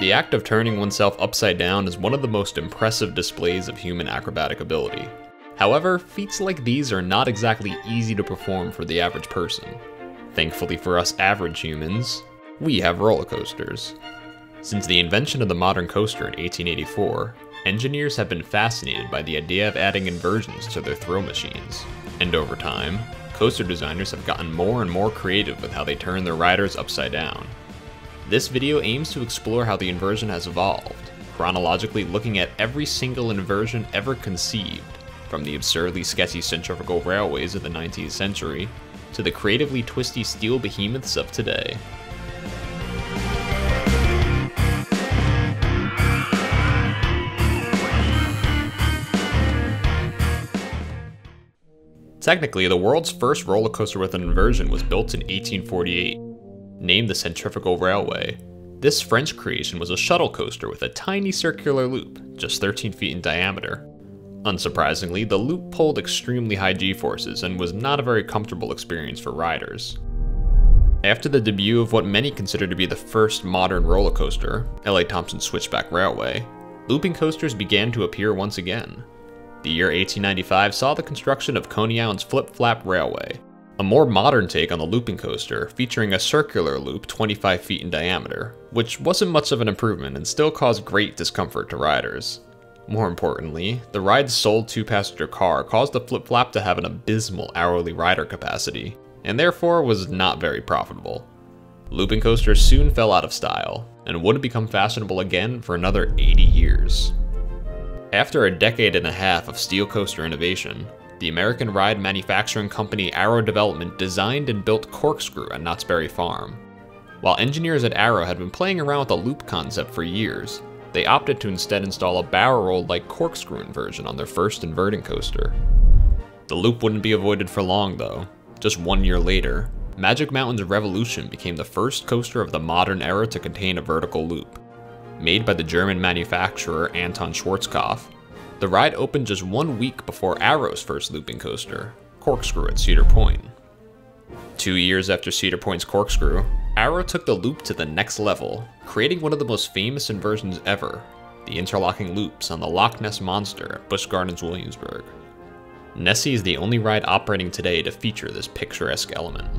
The act of turning oneself upside down is one of the most impressive displays of human acrobatic ability. However, feats like these are not exactly easy to perform for the average person. Thankfully for us average humans, we have roller coasters. Since the invention of the modern coaster in 1884, engineers have been fascinated by the idea of adding inversions to their throw machines. And over time, coaster designers have gotten more and more creative with how they turn their riders upside down. This video aims to explore how the inversion has evolved, chronologically looking at every single inversion ever conceived, from the absurdly sketchy centrifugal railways of the 19th century to the creatively twisty steel behemoths of today. Technically, the world's first roller coaster with an inversion was built in 1848 named the Centrifugal Railway. This French creation was a shuttle coaster with a tiny circular loop, just 13 feet in diameter. Unsurprisingly, the loop pulled extremely high g-forces and was not a very comfortable experience for riders. After the debut of what many consider to be the first modern roller coaster, LA Thompson Switchback Railway, looping coasters began to appear once again. The year 1895 saw the construction of Coney Island's Flip Flap Railway, a more modern take on the looping coaster, featuring a circular loop 25 feet in diameter, which wasn't much of an improvement and still caused great discomfort to riders. More importantly, the ride's sole two-passenger car caused the flip-flap to have an abysmal hourly rider capacity, and therefore was not very profitable. Looping coasters soon fell out of style, and wouldn't become fashionable again for another 80 years. After a decade and a half of steel coaster innovation, the American ride manufacturing company Arrow Development designed and built Corkscrew at Knott's Berry Farm. While engineers at Arrow had been playing around with the loop concept for years, they opted to instead install a barrel roll like corkscrew inversion on their first inverting coaster. The loop wouldn't be avoided for long though. Just one year later, Magic Mountain's Revolution became the first coaster of the modern era to contain a vertical loop. Made by the German manufacturer Anton Schwarzkopf, the ride opened just one week before Arrow's first looping coaster, Corkscrew at Cedar Point. Two years after Cedar Point's Corkscrew, Arrow took the loop to the next level, creating one of the most famous inversions ever, the interlocking loops on the Loch Ness Monster at Busch Gardens Williamsburg. Nessie is the only ride operating today to feature this picturesque element.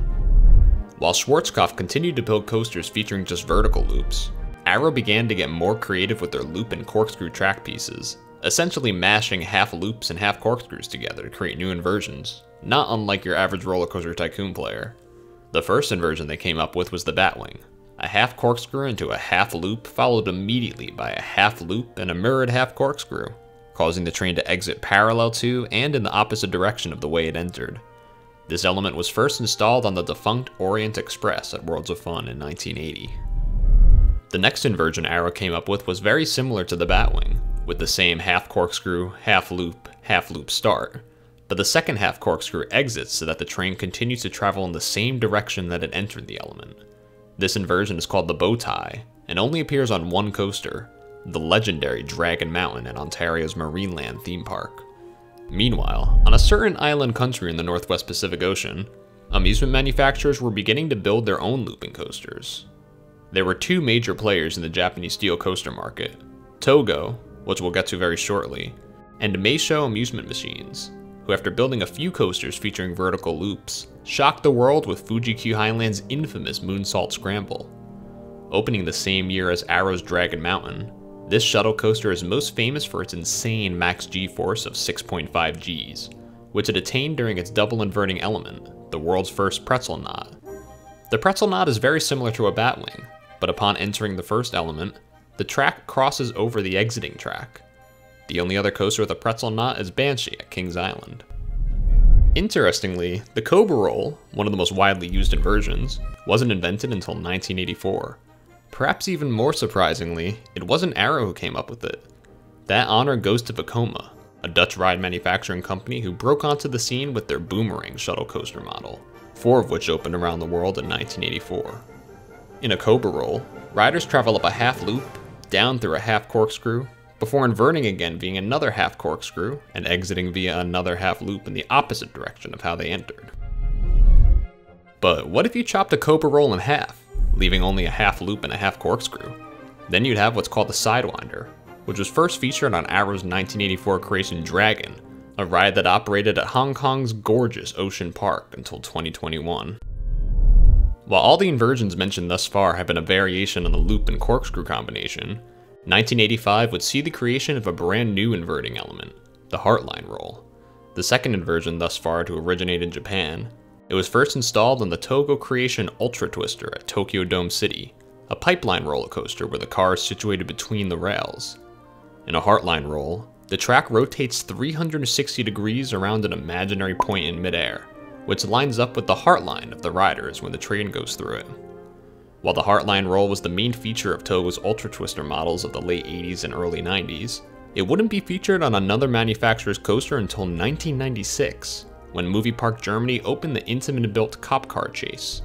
While Schwarzkopf continued to build coasters featuring just vertical loops, Arrow began to get more creative with their loop and corkscrew track pieces, essentially mashing half loops and half corkscrews together to create new inversions, not unlike your average roller coaster tycoon player. The first inversion they came up with was the Batwing, a half corkscrew into a half loop followed immediately by a half loop and a mirrored half corkscrew, causing the train to exit parallel to and in the opposite direction of the way it entered. This element was first installed on the defunct Orient Express at Worlds of Fun in 1980. The next inversion Arrow came up with was very similar to the Batwing, with the same half corkscrew, half loop, half loop start. But the second half corkscrew exits so that the train continues to travel in the same direction that it entered the element. This inversion is called the bow tie, and only appears on one coaster, the legendary Dragon Mountain at Ontario's Marineland theme park. Meanwhile, on a certain island country in the Northwest Pacific Ocean, amusement manufacturers were beginning to build their own looping coasters. There were two major players in the Japanese steel coaster market, Togo, which we'll get to very shortly, and Meisho Amusement Machines, who after building a few coasters featuring vertical loops, shocked the world with Fuji Q Highland's infamous Moonsault Scramble. Opening the same year as Arrow's Dragon Mountain, this shuttle coaster is most famous for its insane max g-force of 6.5 Gs, which it attained during its double inverting element, the world's first pretzel knot. The pretzel knot is very similar to a batwing, but upon entering the first element, the track crosses over the exiting track. The only other coaster with a pretzel knot is Banshee at Kings Island. Interestingly, the Cobra Roll, one of the most widely used inversions, wasn't invented until 1984. Perhaps even more surprisingly, it wasn't Arrow who came up with it. That honor goes to Vekoma, a Dutch ride manufacturing company who broke onto the scene with their Boomerang shuttle coaster model, four of which opened around the world in 1984. In a Cobra Roll, riders travel up a half loop, down through a half corkscrew, before inverting again via another half corkscrew and exiting via another half loop in the opposite direction of how they entered. But what if you chopped a Cobra roll in half, leaving only a half loop and a half corkscrew? Then you'd have what's called the Sidewinder, which was first featured on Arrow's 1984 creation Dragon, a ride that operated at Hong Kong's gorgeous Ocean Park until 2021. While all the inversions mentioned thus far have been a variation on the loop and corkscrew combination, 1985 would see the creation of a brand new inverting element, the Heartline roll. The second inversion thus far to originate in Japan. It was first installed on the Togo Creation Ultra Twister at Tokyo Dome City, a pipeline roller coaster where the car is situated between the rails. In a Heartline roll, the track rotates 360 degrees around an imaginary point in midair, which lines up with the heartline of the riders when the train goes through it. While the Heartline roll was the main feature of Togo's Ultra Twister models of the late 80s and early 90s, it wouldn't be featured on another manufacturer's coaster until 1996, when Movie Park Germany opened the Intamin built cop car chase.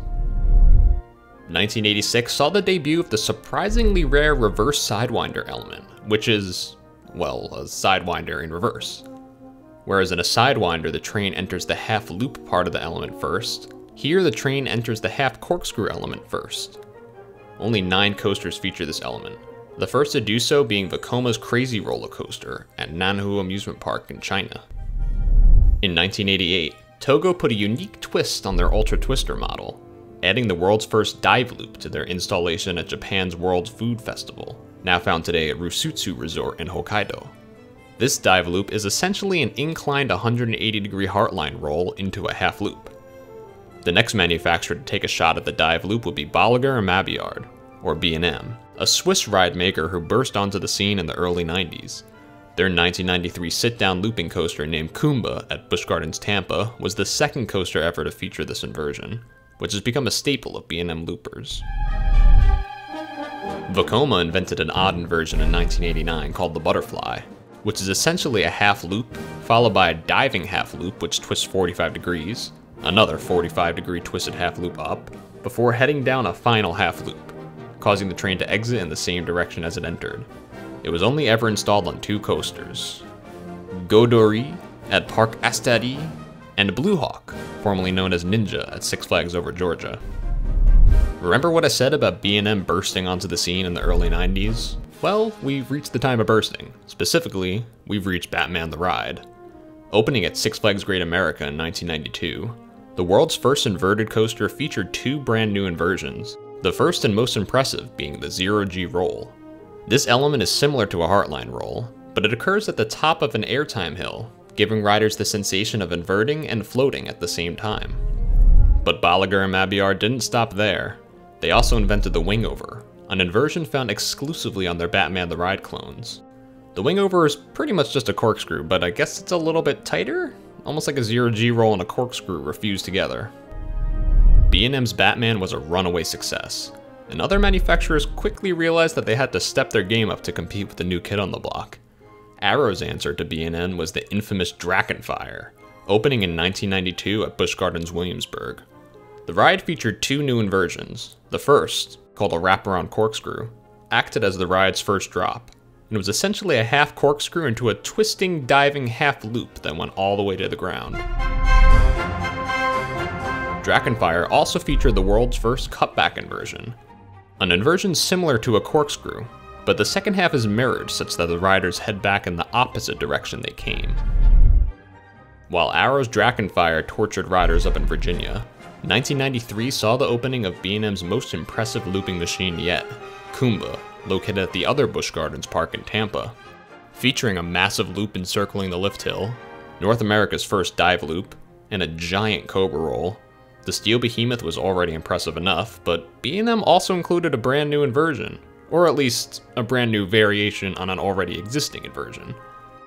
1986 saw the debut of the surprisingly rare reverse sidewinder element, which is, well, a sidewinder in reverse. Whereas in a sidewinder, the train enters the half loop part of the element first, here the train enters the half corkscrew element first. Only nine coasters feature this element, the first to do so being Vekoma's Crazy Roller Coaster at Nanhu Amusement Park in China. In 1988, Togo put a unique twist on their Ultra Twister model, adding the world's first dive loop to their installation at Japan's World Food Festival, now found today at Rusutsu Resort in Hokkaido. This dive loop is essentially an inclined 180 degree heartline roll into a half loop. The next manufacturer to take a shot at the dive loop would be Bolliger and Mabillard, or B&M, a Swiss ride maker who burst onto the scene in the early 90s. Their 1993 sit-down looping coaster named Kumba at Busch Gardens Tampa was the second coaster ever to feature this inversion, which has become a staple of B&M loopers. Vekoma invented an odd inversion in 1989 called the Butterfly, which is essentially a half loop, followed by a diving half loop which twists 45 degrees, another 45 degree twisted half loop up, before heading down a final half loop, causing the train to exit in the same direction as it entered. It was only ever installed on two coasters, Goudurix at Parc Astérix and Blue Hawk, formerly known as Ninja at Six Flags Over Georgia. Remember what I said about B&M bursting onto the scene in the early 90s? Well, we've reached the time of bursting. Specifically, we've reached Batman the Ride. Opening at Six Flags Great America in 1992, the world's first inverted coaster featured two brand new inversions, the first and most impressive being the Zero G roll. This element is similar to a Heartline roll, but it occurs at the top of an airtime hill, giving riders the sensation of inverting and floating at the same time. But Bolliger and Mabillard didn't stop there. They also invented the Wingover, an inversion found exclusively on their Batman the Ride clones. The Wingover is pretty much just a corkscrew, but I guess it's a little bit tighter? Almost like a zero-G roll and a corkscrew were fused together. B&M's Batman was a runaway success, and other manufacturers quickly realized that they had to step their game up to compete with the new kid on the block. Arrow's answer to B&M was the infamous Drachen Fire, opening in 1992 at Busch Gardens Williamsburg. The ride featured two new inversions. The first, called a wraparound corkscrew, acted as the ride's first drop, and was essentially a half corkscrew into a twisting, diving half loop that went all the way to the ground. Drachen Fire also featured the world's first cutback inversion, an inversion similar to a corkscrew, but the second half is mirrored such that the riders head back in the opposite direction they came. While Arrow's Drachen Fire tortured riders up in Virginia, 1993 saw the opening of B&M's most impressive looping machine yet, Kumba, located at the other Busch Gardens Park in Tampa. Featuring a massive loop encircling the lift hill, North America's first dive loop, and a giant cobra roll, the steel behemoth was already impressive enough, but B&M also included a brand new inversion, or at least a brand new variation on an already existing inversion.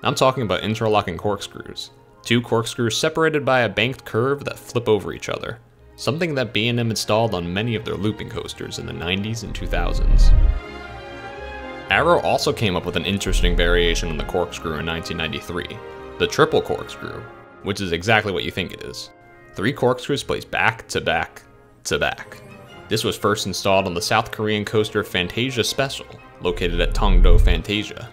I'm talking about interlocking corkscrews, two corkscrews separated by a banked curve that flip over each other, something that B&M installed on many of their looping coasters in the 90s and 2000s. Arrow also came up with an interesting variation on the corkscrew in 1993, the triple corkscrew, which is exactly what you think it is. Three corkscrews placed back to back to back. This was first installed on the South Korean coaster Fantasia Special, located at Tongdo Fantasia.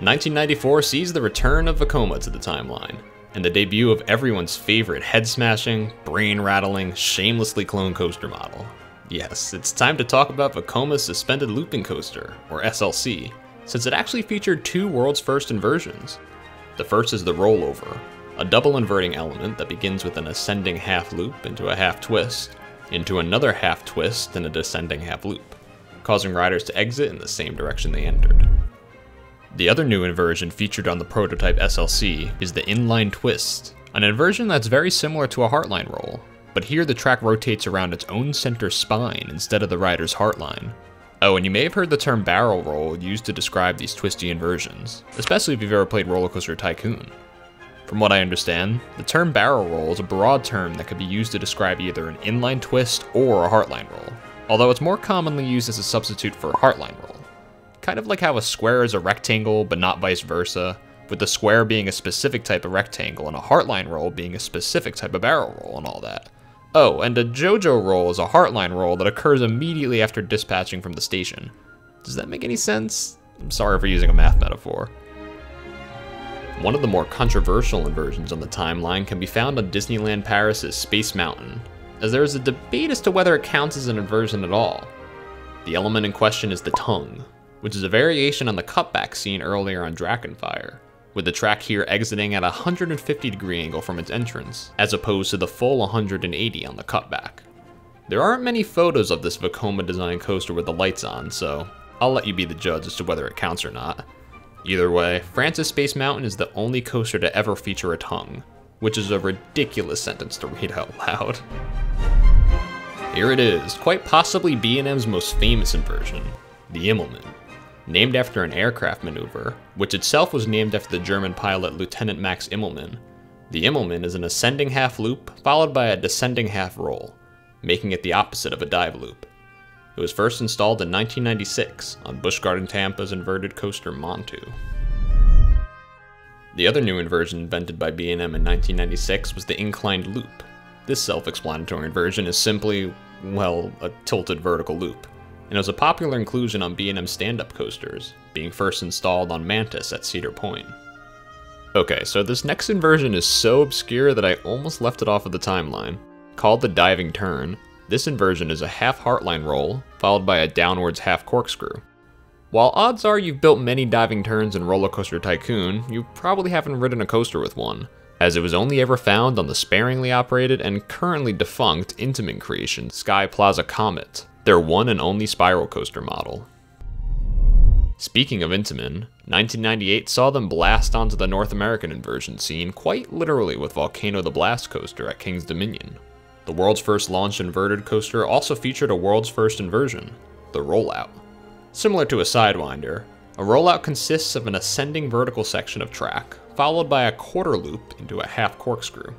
1994 sees the return of Vekoma to the timeline, and the debut of everyone's favorite head-smashing, brain-rattling, shamelessly cloned coaster model. Yes, it's time to talk about Vekoma's Suspended Looping Coaster, or SLC, since it actually featured two world's first inversions. The first is the rollover, a double inverting element that begins with an ascending half loop into a half twist, into another half twist and a descending half loop, causing riders to exit in the same direction they entered. The other new inversion featured on the prototype SLC is the inline twist, an inversion that's very similar to a heartline roll, but here the track rotates around its own center spine instead of the rider's heartline. Oh, and you may have heard the term barrel roll used to describe these twisty inversions, especially if you've ever played Roller Coaster Tycoon. From what I understand, the term barrel roll is a broad term that could be used to describe either an inline twist or a heartline roll, although it's more commonly used as a substitute for a heartline roll. Kind of like how a square is a rectangle but not vice versa, with the square being a specific type of rectangle and a heartline roll being a specific type of barrel roll and all that. Oh, and a JoJo roll is a heartline roll that occurs immediately after dispatching from the station. Does that make any sense? I'm sorry for using a math metaphor. One of the more controversial inversions on the timeline can be found on Disneyland Paris' Space Mountain, as there is a debate as to whether it counts as an inversion at all. The element in question is the tongue, which is a variation on the cutback seen earlier on Dragonfire with the track here exiting at a 150 degree angle from its entrance, as opposed to the full 180 on the cutback. There aren't many photos of this Vekoma design coaster with the lights on, so I'll let you be the judge as to whether it counts or not. Either way, Francis Space Mountain is the only coaster to ever feature a tongue, which is a ridiculous sentence to read out loud. Here it is, quite possibly B&M's most famous inversion, the Immelmann named after an aircraft maneuver, which itself was named after the German pilot Lieutenant Max Immelmann. The Immelmann is an ascending half loop followed by a descending half roll, making it the opposite of a dive loop. It was first installed in 1996 on Busch Garden Tampa's inverted coaster Montu. The other new inversion invented by B&M in 1996 was the inclined loop. This self-explanatory inversion is simply, well, a tilted vertical loop and it was a popular inclusion on B&M stand-up coasters, being first installed on Mantis at Cedar Point. Okay, so this next inversion is so obscure that I almost left it off of the timeline. Called the diving turn, this inversion is a half heartline roll, followed by a downwards half corkscrew. While odds are you've built many diving turns in Roller Coaster Tycoon, you probably haven't ridden a coaster with one, as it was only ever found on the sparingly operated and currently defunct Intamin creation Sky Plaza Comet, their one and only spiral coaster model. Speaking of Intamin, 1998 saw them blast onto the North American inversion scene quite literally with Volcano the Blast coaster at King's Dominion. The world's first launched inverted coaster also featured a world's first inversion, the Rollout. Similar to a Sidewinder, a rollout consists of an ascending vertical section of track, followed by a quarter loop into a half corkscrew.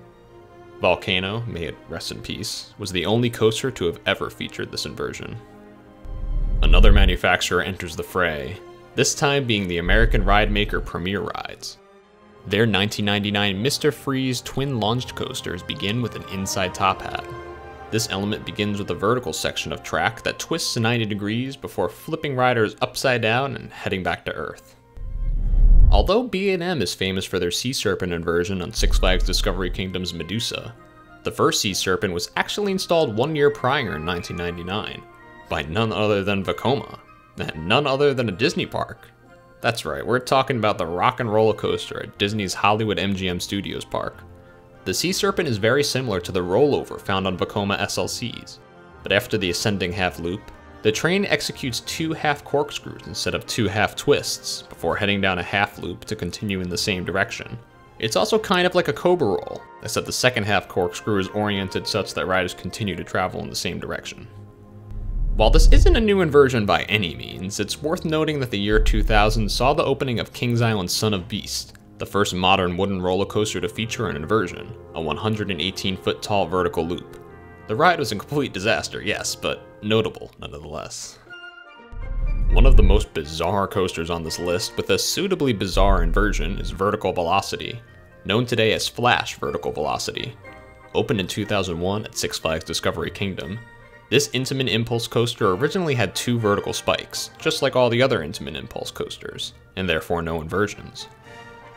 Volcano, may it rest in peace, was the only coaster to have ever featured this inversion. Another manufacturer enters the fray, this time being the American ride maker Premier Rides. Their 1999 Mr. Freeze twin launched coasters begin with an inside top hat. This element begins with a vertical section of track that twists 90 degrees before flipping riders upside down and heading back to Earth. Although B&M is famous for their Sea Serpent inversion on Six Flags Discovery Kingdom's Medusa, the first Sea Serpent was actually installed one year prior in 1999 by none other than Vekoma, and none other than a Disney park. That's right, we're talking about the Rock and Roller Coaster at Disney's Hollywood MGM Studios park. The Sea Serpent is very similar to the rollover found on Vekoma SLCs, but after the ascending half loop, the train executes two half corkscrews instead of two half twists, before heading down a half loop to continue in the same direction. It's also kind of like a Cobra roll, except the second half corkscrew is oriented such that riders continue to travel in the same direction. While this isn't a new inversion by any means, it's worth noting that the year 2000 saw the opening of Kings Island Son of Beast, the first modern wooden roller coaster to feature an inversion, a 118 foot tall vertical loop. The ride was a complete disaster, yes, but notable nonetheless. One of the most bizarre coasters on this list with a suitably bizarre inversion is Vertical Velocity, known today as Flash Vertical Velocity. Opened in 2001 at Six Flags Discovery Kingdom, this Intamin Impulse coaster originally had two vertical spikes, just like all the other Intamin Impulse coasters, and therefore no inversions.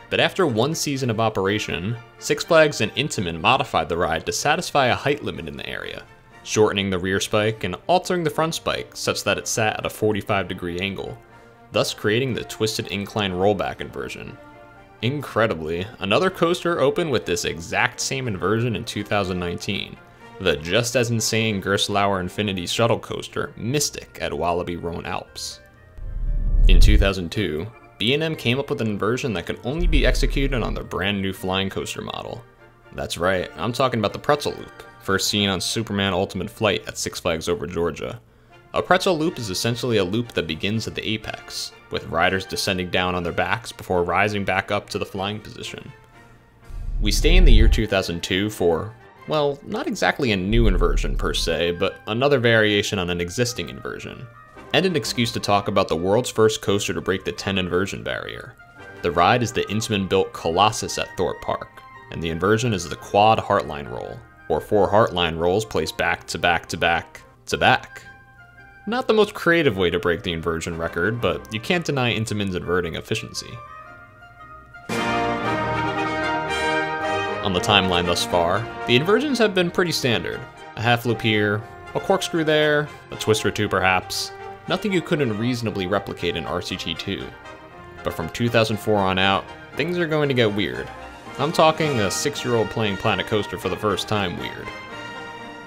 But after one season of operation, Six Flags and Intamin modified the ride to satisfy a height limit in the area, shortening the rear spike and altering the front spike such that it sat at a 45 degree angle, thus creating the twisted incline rollback inversion. Incredibly, another coaster opened with this exact same inversion in 2019, the just as insane Gerstlauer Infinity shuttle coaster Mystic at Walibi Rhone Alps. In 2002, B&M came up with an inversion that could only be executed on their brand new flying coaster model. That's right, I'm talking about the pretzel loop, first seen on Superman Ultimate Flight at Six Flags Over Georgia. A pretzel loop is essentially a loop that begins at the apex, with riders descending down on their backs before rising back up to the flying position. We stay in the year 2002 for, well, not exactly a new inversion per se, but another variation on an existing inversion, and an excuse to talk about the world's first coaster to break the 10 inversion barrier. The ride is the Intamin built Colossus at Thorpe Park, and the inversion is the quad heartline roll, or four heartline rolls placed back to back to back to back. Not the most creative way to break the inversion record, but you can't deny Intamin's inverting efficiency. On the timeline thus far, the inversions have been pretty standard. A half loop here, a corkscrew there, a twist or two perhaps, nothing you couldn't reasonably replicate in RCT2. But from 2004 on out, things are going to get weird. I'm talking a six year old playing Planet Coaster for the first time weird.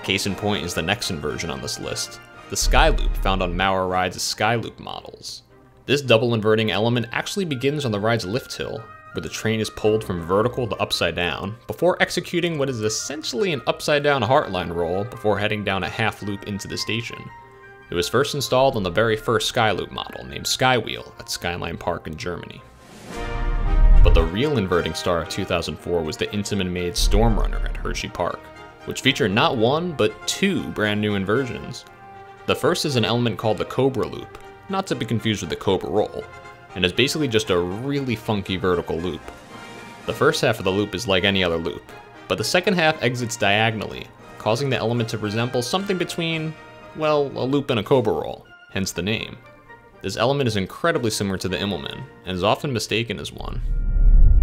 Case in point is the next inversion on this list, the Skyloop found on Maurer Rides' Skyloop models. This double inverting element actually begins on the ride's lift hill, where the train is pulled from vertical to upside down, before executing what is essentially an upside down heartline roll before heading down a half loop into the station. It was first installed on the very first Skyloop model named Skywheel at Skyline Park in Germany. But the real inverting star of 2004 was the Intamin made Stormrunner at Hershey Park, which featured not one, but two brand new inversions. The first is an element called the Cobra Loop, not to be confused with the Cobra Roll, and is basically just a really funky vertical loop. The first half of the loop is like any other loop, but the second half exits diagonally, causing the element to resemble something between well, a loop and a cobra roll, hence the name. This element is incredibly similar to the Immelmann, and is often mistaken as one.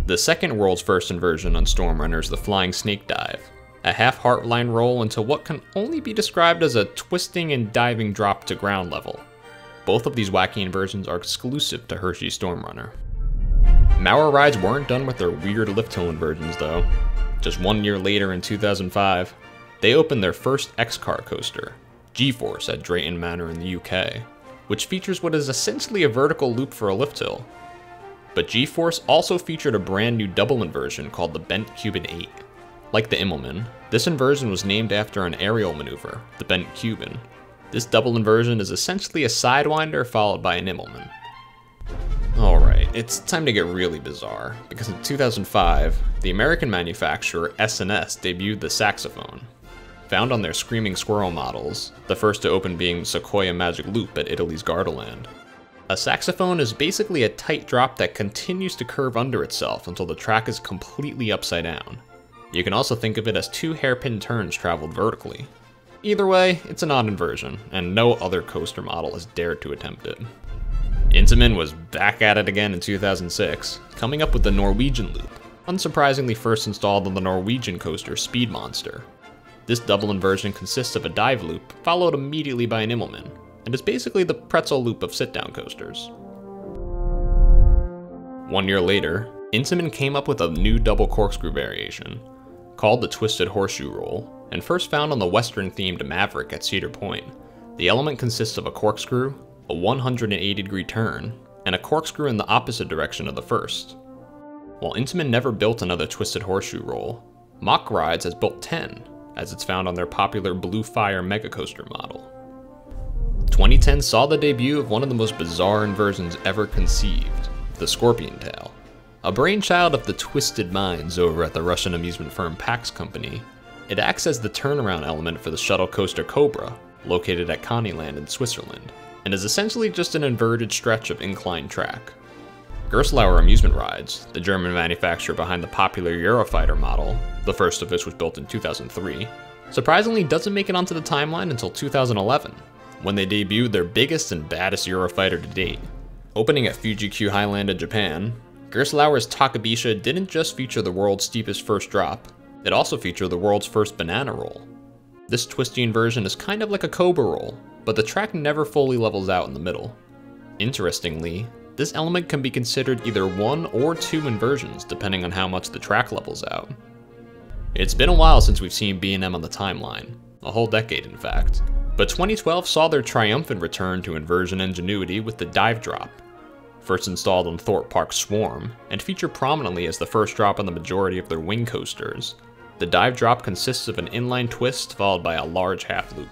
The second world's first inversion on Stormrunner is the Flying Snake Dive, a half heartline roll into what can only be described as a twisting and diving drop to ground level. Both of these wacky inversions are exclusive to Hershey Stormrunner. Maurer rides weren't done with their weird lift hill inversions though. Just one year later in 2005, they opened their first X-Car coaster, G-Force at Drayton Manor in the UK, which features what is essentially a vertical loop for a lift hill. But G-Force also featured a brand new double inversion called the Bent Cuban 8. Like the Immelmann, this inversion was named after an aerial maneuver, the Bent Cuban. This double inversion is essentially a Sidewinder followed by an Immelmann. Alright, it's time to get really bizarre, because in 2005, the American manufacturer S&S debuted the saxophone, found on their Screaming Squirrel models, the first to open being Sequoia Magic Loop at Italy's Gardaland. A saxophone is basically a tight drop that continues to curve under itself until the track is completely upside down. You can also think of it as two hairpin turns traveled vertically. Either way, it's an odd inversion, and no other coaster model has dared to attempt it. Intamin was back at it again in 2006, coming up with the Norwegian Loop, unsurprisingly first installed on the Norwegian coaster Speed Monster, this double inversion consists of a dive loop, followed immediately by an Immelmann, and is basically the pretzel loop of sit-down coasters. One year later, Intamin came up with a new double corkscrew variation, called the Twisted Horseshoe Roll, and first found on the Western-themed Maverick at Cedar Point. The element consists of a corkscrew, a 180 degree turn, and a corkscrew in the opposite direction of the first. While Intamin never built another Twisted Horseshoe Roll, Mack Rides has built 10, as it's found on their popular Blue Fire Megacoaster model. 2010 saw the debut of one of the most bizarre inversions ever conceived, the Scorpion Tail. A brainchild of the twisted minds over at the Russian amusement firm Pax Company, it acts as the turnaround element for the shuttle coaster Cobra, located at Conny-Land in Switzerland, and is essentially just an inverted stretch of inclined track. Gerstlauer Amusement Rides, the German manufacturer behind the popular Eurofighter model, the first of which was built in 2003, surprisingly doesn't make it onto the timeline until 2011, when they debuted their biggest and baddest Eurofighter to date. Opening at Fuji-Q Highland in Japan, Gerstlauer's Takabisha didn't just feature the world's steepest first drop, it also featured the world's first banana roll. This twisting version is kind of like a cobra roll, but the track never fully levels out in the middle. Interestingly, this element can be considered either one or two inversions depending on how much the track levels out. It's been a while since we've seen B&M on the timeline, a whole decade in fact, but 2012 saw their triumphant return to inversion ingenuity with the dive drop, first installed on Thorpe Park Swarm, and featured prominently as the first drop on the majority of their wing coasters. The dive drop consists of an inline twist followed by a large half loop.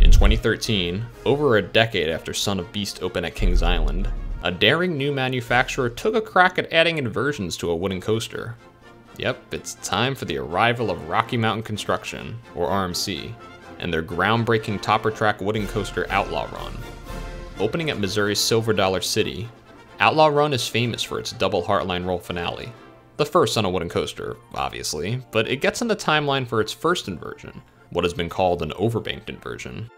In 2013, over a decade after Son of Beast opened at Kings Island, a daring new manufacturer took a crack at adding inversions to a wooden coaster. Yep, it's time for the arrival of Rocky Mountain Construction, or RMC, and their groundbreaking topper track wooden coaster Outlaw Run. Opening at Missouri's Silver Dollar City, Outlaw Run is famous for its double Heartline roll finale. The first on a wooden coaster, obviously, but it gets in the timeline for its first inversion, what has been called an overbanked inversion.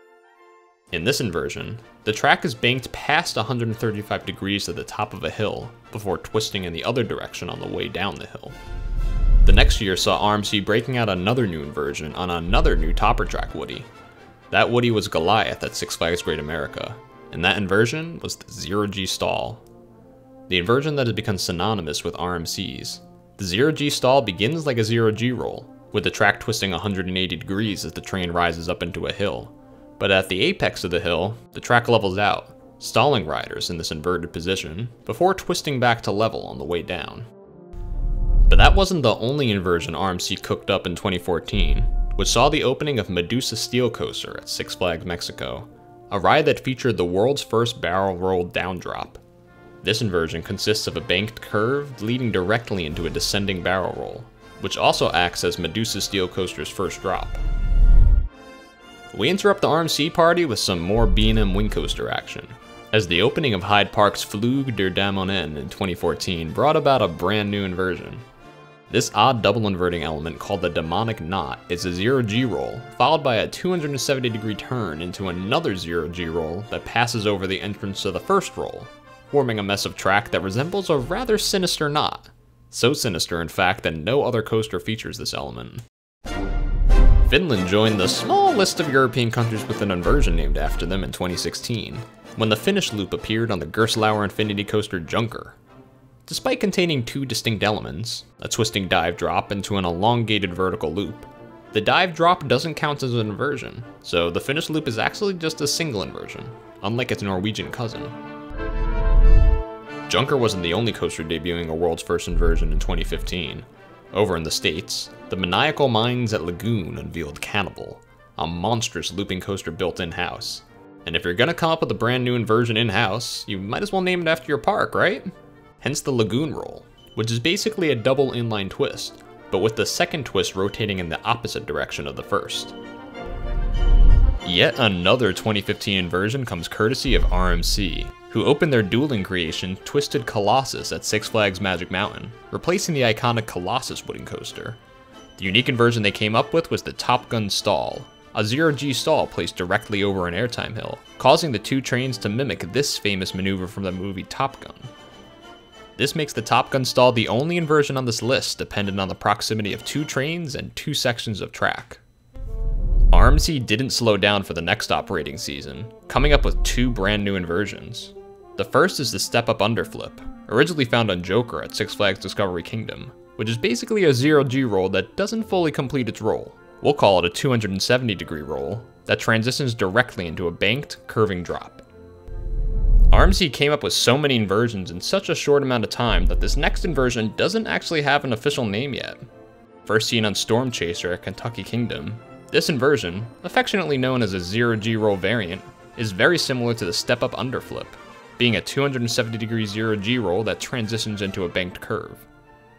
In this inversion, the track is banked past 135 degrees at the top of a hill before twisting in the other direction on the way down the hill. The next year saw RMC breaking out another new inversion on another new topper track Woody. That Woody was Goliath at Six Flags Great America, and that inversion was the Zero G stall. The inversion that has become synonymous with RMCs. The Zero G stall begins like a Zero G roll, with the track twisting 180 degrees as the train rises up into a hill, but at the apex of the hill, the track levels out, stalling riders in this inverted position, before twisting back to level on the way down. But that wasn't the only inversion RMC cooked up in 2014, which saw the opening of Medusa Steel Coaster at Six Flags Mexico, a ride that featured the world's first barrel roll down drop. This inversion consists of a banked curve leading directly into a descending barrel roll, which also acts as Medusa Steel Coaster's first drop. We interrupt the RMC party with some more B&M Wing Coaster action, as the opening of Heide Park's Flug der Dämonen in 2014 brought about a brand new inversion. This odd double inverting element called the Demonic Knot is a 0G roll, followed by a 270 degree turn into another 0G roll that passes over the entrance to the first roll, forming a mess of track that resembles a rather sinister knot. So sinister, in fact, that no other coaster features this element. Finland joined the small list of European countries with an inversion named after them in 2016, when the Finnish loop appeared on the Gerstlauer Infinity Coaster Junker. Despite containing two distinct elements, a twisting dive drop into an elongated vertical loop, the dive drop doesn't count as an inversion, so the Finnish loop is actually just a single inversion, unlike its Norwegian cousin. Junker wasn't the only coaster debuting a world's first inversion in 2015. Over in the States, the Maniacal Minds at Lagoon unveiled Cannibal, a monstrous looping coaster built in-house. And if you're gonna come up with a brand new inversion in-house, you might as well name it after your park, right? Hence the Lagoon Roll, which is basically a double inline twist, but with the second twist rotating in the opposite direction of the first. Yet another 2015 inversion comes courtesy of RMC, who opened their dueling creation Twisted Colossus at Six Flags Magic Mountain, replacing the iconic Colossus wooden coaster. The unique inversion they came up with was the Top Gun stall, a zero-G stall placed directly over an airtime hill, causing the two trains to mimic this famous maneuver from the movie Top Gun. This makes the Top Gun stall the only inversion on this list dependent on the proximity of two trains and two sections of track. RMC didn't slow down for the next operating season, coming up with two brand new inversions. The first is the Step Up Underflip, originally found on Joker at Six Flags Discovery Kingdom, which is basically a zero G roll that doesn't fully complete its roll. We'll call it a 270 degree roll that transitions directly into a banked, curving drop. RMC came up with so many inversions in such a short amount of time that this next inversion doesn't actually have an official name yet. First seen on Storm Chaser at Kentucky Kingdom, this inversion, affectionately known as a zero G roll variant, is very similar to the Step Up Underflip, being a 270 degree zero G roll that transitions into a banked curve.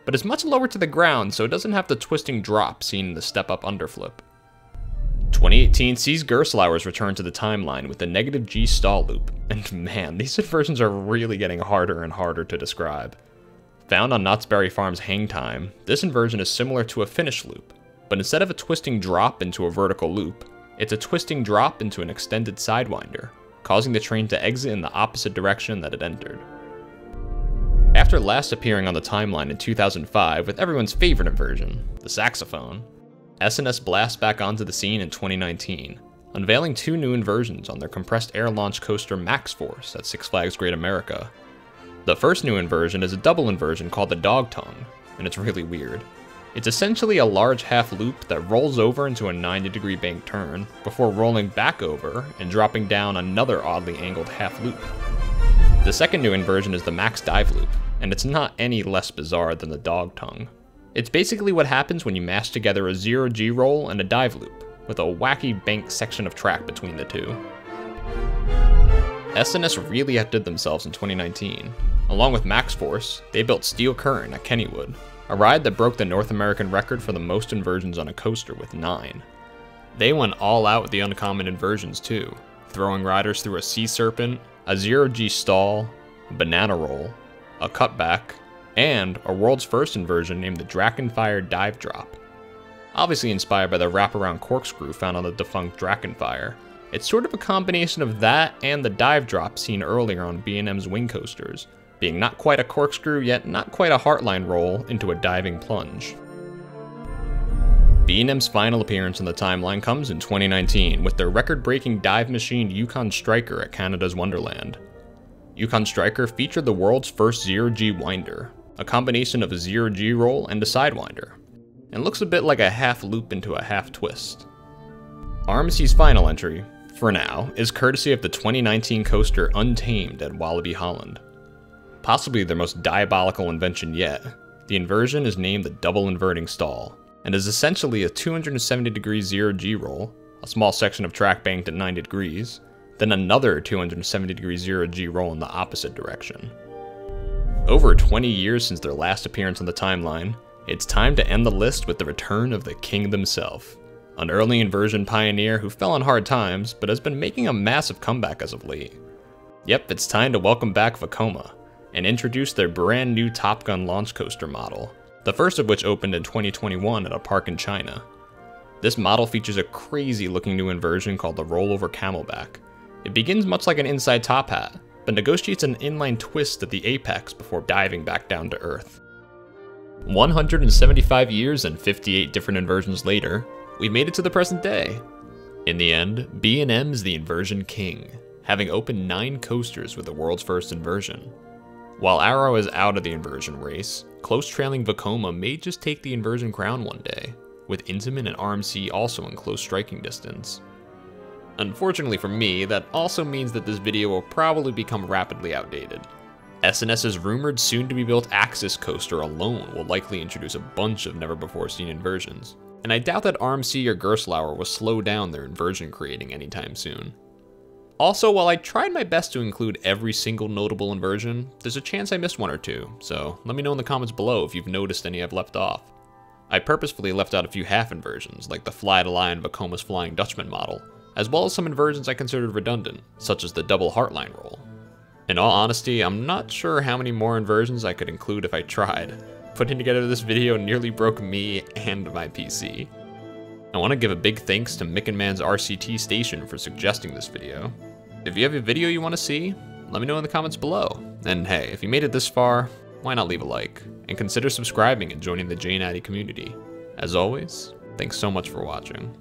But it's much lower to the ground, so it doesn't have the twisting drop seen in the step up underflip. 2018 sees Gerstlauer's return to the timeline with the negative G stall loop, and man, these inversions are really getting harder and harder to describe. Found on Knott's Berry Farm's Hang Time, this inversion is similar to a Finnish loop, but instead of a twisting drop into a vertical loop, it's a twisting drop into an extended sidewinder, causing the train to exit in the opposite direction that it entered. After last appearing on the timeline in 2005 with everyone's favorite inversion, the saxophone, S&S blasts back onto the scene in 2019, unveiling two new inversions on their compressed air launch coaster Maxx Force at Six Flags Great America. The first new inversion is a double inversion called the Dog Tongue, and it's really weird. It's essentially a large half loop that rolls over into a 90 degree bank turn, before rolling back over and dropping down another oddly angled half loop. The second new inversion is the Max Dive Loop, and it's not any less bizarre than the Dog Tongue. It's basically what happens when you mash together a zero G roll and a dive loop, with a wacky bank section of track between the two. S&S really outdid themselves in 2019. Along with Maxx Force, they built Steel Current at Kennywood, a ride that broke the North American record for the most inversions on a coaster with 9. They went all out with the uncommon inversions too, throwing riders through a sea serpent, a zero G stall, a banana roll, a cutback, and a world's first inversion named the Drachen Fire Dive Drop. Obviously inspired by the wraparound corkscrew found on the defunct Drachen Fire. It's sort of a combination of that and the dive drop seen earlier on B&M's wing coasters, being not quite a corkscrew yet not quite a heartline roll into a diving plunge. B&M's final appearance in the timeline comes in 2019 with their record-breaking dive machine Yukon Striker at Canada's Wonderland. Yukon Striker featured the world's first zero-G winder, a combination of a zero-G roll and a sidewinder, and looks a bit like a half loop into a half twist. RMC's final entry, for now, is courtesy of the 2019 coaster Untamed at Walibi Holland. Possibly their most diabolical invention yet, the inversion is named the Double Inverting Stall, and is essentially a 270 degree zero G roll, a small section of track banked at 90 degrees, then another 270 degree zero G roll in the opposite direction. Over 20 years since their last appearance on the timeline, it's time to end the list with the return of the king himself, an early inversion pioneer who fell on hard times but has been making a massive comeback as of late. Yep, it's time to welcome back Vekoma, and introduced their brand new Top Gun launch coaster model, the first of which opened in 2021 at a park in China. This model features a crazy looking new inversion called the Rollover Camelback. It begins much like an inside top hat, but negotiates an inline twist at the apex before diving back down to Earth. 175 years and 58 different inversions later, we've made it to the present day. In the end, B&M is the inversion king, having opened 9 coasters with the world's first inversion. While Arrow is out of the inversion race, close trailing Vekoma may just take the inversion crown one day, with Intamin and RMC also in close striking distance. Unfortunately for me, that also means that this video will probably become rapidly outdated. S&S's rumored soon-to-be-built Axis coaster alone will likely introduce a bunch of never-before-seen inversions, and I doubt that RMC or Gerstlauer will slow down their inversion creating anytime soon. Also, while I tried my best to include every single notable inversion, there's a chance I missed one or two, so let me know in the comments below if you've noticed any I've left off. I purposefully left out a few half inversions, like the Fly-to-Lie on Vekoma's Flying Dutchman model, as well as some inversions I considered redundant, such as the double heartline roll. In all honesty, I'm not sure how many more inversions I could include if I tried. Putting together this video nearly broke me and my PC. I want to give a big thanks to Mick and Man's RCT station for suggesting this video. If you have a video you want to see, let me know in the comments below. And hey, if you made it this far, why not leave a like? And consider subscribing and joining the JNatty community. As always, thanks so much for watching.